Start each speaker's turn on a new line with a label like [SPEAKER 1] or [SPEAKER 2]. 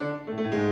[SPEAKER 1] Música